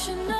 should know.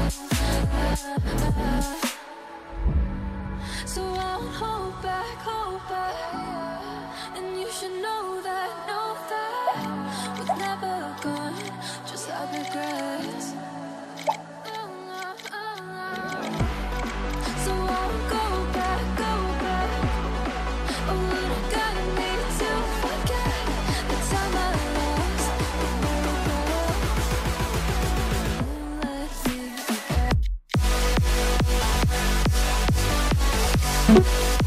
should know that, know that We're never gone, just have regrets. Uh, uh, uh. So I'll go back, go back. Oh, I got to forget. The time I lost, Let me forget